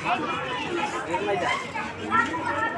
Thank you.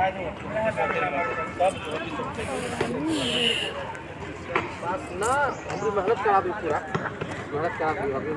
ना मेहनत करा दी पूरा। मेहनत करा दी